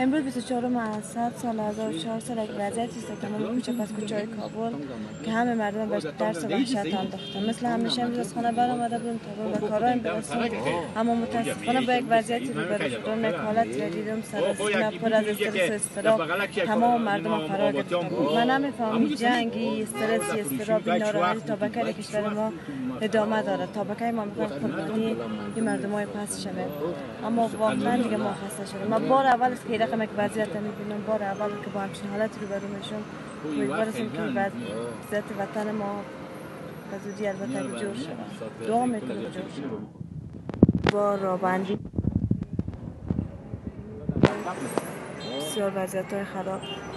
امروز 24 اسد سال 1400 سال یک وضعیتی است. تمام کوچه پس کوچه کابل که همه مردم به درس وحشت انداختن. مثل همیشه امروز از خانه بر آمده بودم تا به کارهایم برسیم اما متاسفانه با یک وضعیتی روبرو شدم یک حالت را دیدم سر سینه پر از استرس استراب. تمام مردم فرا گرفتم من نمی‌فهمم جنگی استرسی استراب ناراحتی تا بکر کشور ما ادامه داره. تا بکر ما می‌خوایم قربانی این مردم های پس شویم اما واقعا دیگه ما خسته شدیم. ما بار اول است که رقم یک وضعیت می‌بینم بار اول که با همچین حالت رو برو میشم امیدوارم که وضعیت وطن ما به زودی البته جور شد. دعا می‌کنم جور شد با رابندی. بسیار وضعیت های خراب.